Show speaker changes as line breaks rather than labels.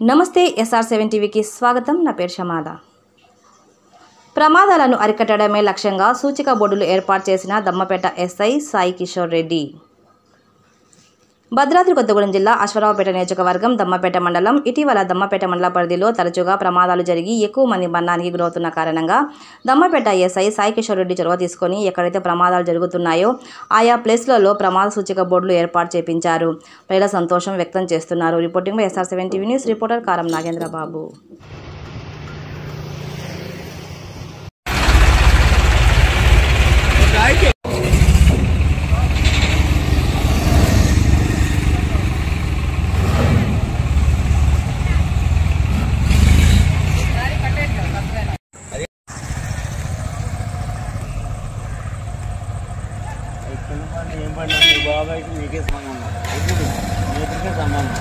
నమస్తే SR seven టీవీకి స్వాగతం. నా పేరు షమాద ప్రమాదాలను అరికట్టడమే లక్ష్యంగా సూచిక బోర్డులు ఏర్పాటు చేసిన దమ్మపేట ఎస్ఐ సాయి కిషోర్ రెడ్డి. భద్రాద్రి కొత్తగూడెం జిల్లా అశ్వరావుపేట నియోజకవర్గం దమ్మపేట మండలం. ఇటీవల దమ్మపేట మండల పరిధిలో తరచుగా ప్రమాదాలు జరిగి ఎక్కువ మంది మరణానికి గురవుతున్న కారణంగా దమ్మపేట ఎస్ఐ సాయి కిషోర్ రెడ్డి చొరవ తీసుకొని ఎక్కడైతే ప్రమాదాలు జరుగుతున్నాయో ఆయా ప్లేస్లలో ప్రమాద సూచిక బోర్డులు ఏర్పాటు చేపించారు. ప్రజల సంతోషం వ్యక్తం చేస్తున్నారు. Reporting by SR seven TV news reporter Karam
Nagendrababu. ఏం పడినా మీ బాబాయ్కి మీకే సంబంధం. ఇప్పుడు మీ ఇద్దరికే సంబంధం.